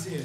prazer.